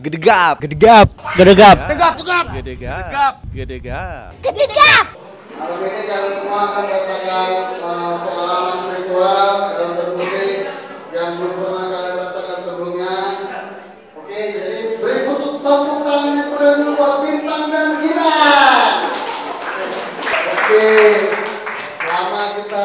Gedegap. Gedegap. Gedegap. Gedegap. Gedegap. Gedegap. Gedegap. Kalau ini kalian semua akan merasakan eh, pengalaman spiritual dalam bermusik yang belum pernah kalian rasakan sebelumnya. Oke, jadi berikut tepuk tangannya terlebih buat bintang dan gila. Oke, selama kita